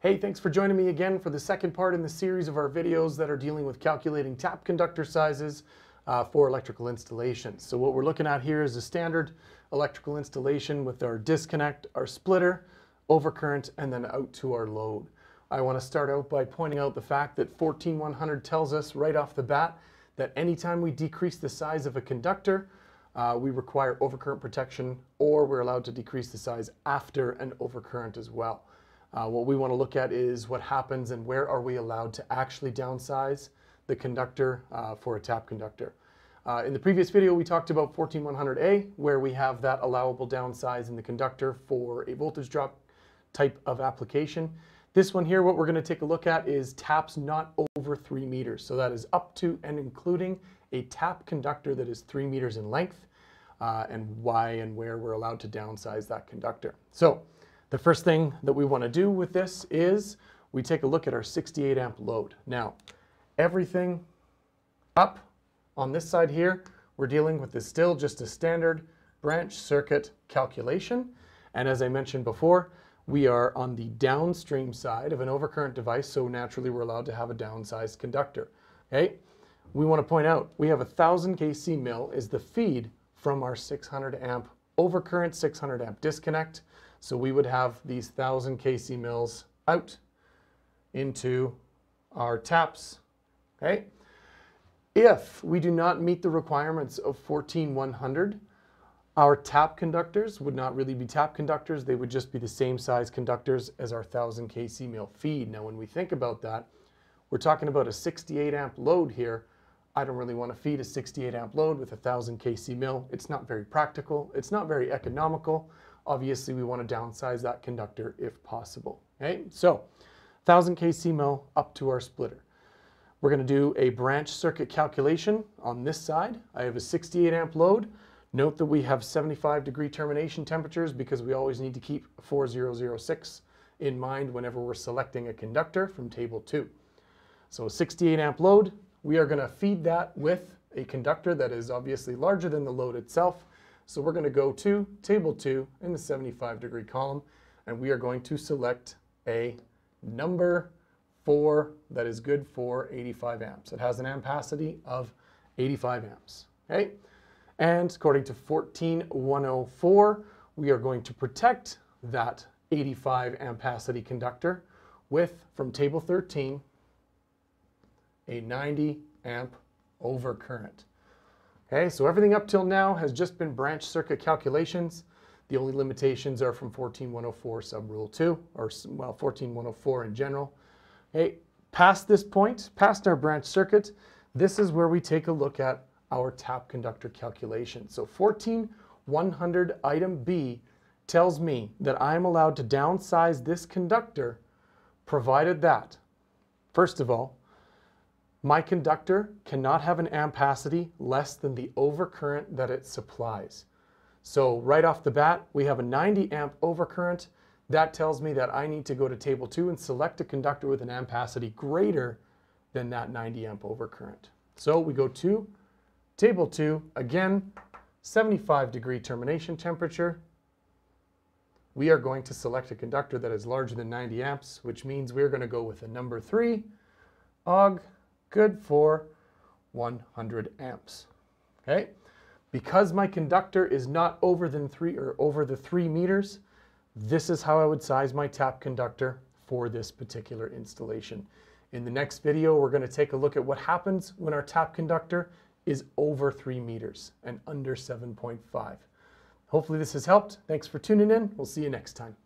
Hey, thanks for joining me again for the second part in the series of our videos that are dealing with calculating tap conductor sizes uh, for electrical installations. So what we're looking at here is a standard electrical installation with our disconnect, our splitter, overcurrent, and then out to our load. I want to start out by pointing out the fact that 14100 tells us right off the bat that anytime we decrease the size of a conductor, uh, we require overcurrent protection or we're allowed to decrease the size after an overcurrent as well. Uh, what we want to look at is what happens and where are we allowed to actually downsize the conductor uh, for a tap conductor. Uh, in the previous video, we talked about 14100A, where we have that allowable downsize in the conductor for a voltage drop type of application. This one here, what we're going to take a look at is taps not over 3 meters. So that is up to and including a tap conductor that is 3 meters in length uh, and why and where we're allowed to downsize that conductor. So the first thing that we want to do with this is we take a look at our 68 amp load. Now, everything up on this side here, we're dealing with is still just a standard branch circuit calculation. And as I mentioned before, we are on the downstream side of an overcurrent device, so naturally we're allowed to have a downsized conductor. Okay? We want to point out we have a 1000 kc mil is the feed from our 600 amp overcurrent 600 amp disconnect. So we would have these 1000 kc out into our taps, okay? If we do not meet the requirements of 14100, our tap conductors would not really be tap conductors. They would just be the same size conductors as our 1000 kc mil feed. Now, when we think about that, we're talking about a 68 amp load here. I don't really want to feed a 68 amp load with a 1000 kc mil. It's not very practical. It's not very economical. Obviously, we want to downsize that conductor if possible. Okay, so 1000 kc mil up to our splitter. We're going to do a branch circuit calculation on this side. I have a 68 amp load. Note that we have 75 degree termination temperatures because we always need to keep 4006 in mind whenever we're selecting a conductor from table 2. So 68 amp load, we are going to feed that with a conductor that is obviously larger than the load itself so we're going to go to table 2 in the 75 degree column and we are going to select a number 4 that is good for 85 amps. It has an ampacity of 85 amps. Okay? And according to 14104, we are going to protect that 85 ampacity conductor with, from table 13, a 90 amp overcurrent. Okay, so everything up till now has just been branch circuit calculations. The only limitations are from 14104 sub rule 2, or well, 14104 in general. Okay, past this point, past our branch circuit, this is where we take a look at our tap conductor calculation. So 14100 item B tells me that I'm allowed to downsize this conductor provided that, first of all, my conductor cannot have an ampacity less than the overcurrent that it supplies. So right off the bat, we have a 90 amp overcurrent. That tells me that I need to go to table two and select a conductor with an ampacity greater than that 90 amp overcurrent. So we go to table two, again, 75 degree termination temperature. We are going to select a conductor that is larger than 90 amps, which means we're going to go with a number three, AWG good for 100 amps. Okay? Because my conductor is not over than three or over the three meters, this is how I would size my tap conductor for this particular installation. In the next video, we're going to take a look at what happens when our tap conductor is over three meters and under 7.5. Hopefully this has helped. Thanks for tuning in. We'll see you next time.